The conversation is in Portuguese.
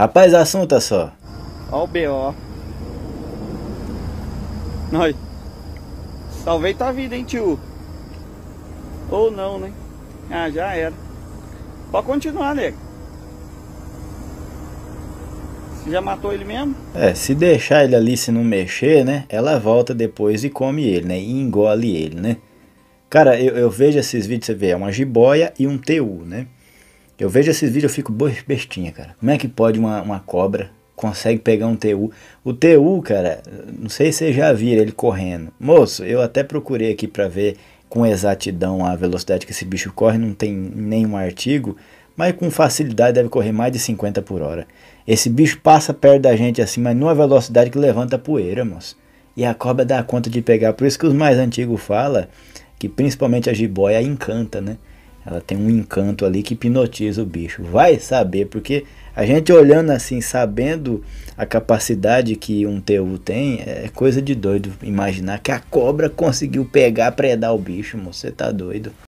Rapaz, assunto só. Ó o B.O. Nós. Salvei tua vida, hein, tio? Ou não, né? Ah, já era. Pode continuar, nego. Você já matou ele mesmo? É, se deixar ele ali se não mexer, né? Ela volta depois e come ele, né? E engole ele, né? Cara, eu, eu vejo esses vídeos, você vê, é uma jiboia e um TU, né? Eu vejo esses vídeos, eu fico bestinha, cara. Como é que pode uma, uma cobra consegue pegar um TU? O TU, cara, não sei se você já viram ele correndo. Moço, eu até procurei aqui para ver com exatidão a velocidade que esse bicho corre, não tem nenhum artigo, mas com facilidade deve correr mais de 50 por hora. Esse bicho passa perto da gente assim, mas numa velocidade que levanta poeira, moço. E a cobra dá conta de pegar. Por isso que os mais antigos falam que principalmente a jiboia encanta, né? Ela tem um encanto ali que hipnotiza o bicho. Vai saber, porque a gente olhando assim, sabendo a capacidade que um TU tem, é coisa de doido imaginar que a cobra conseguiu pegar, predar o bicho. Você tá doido.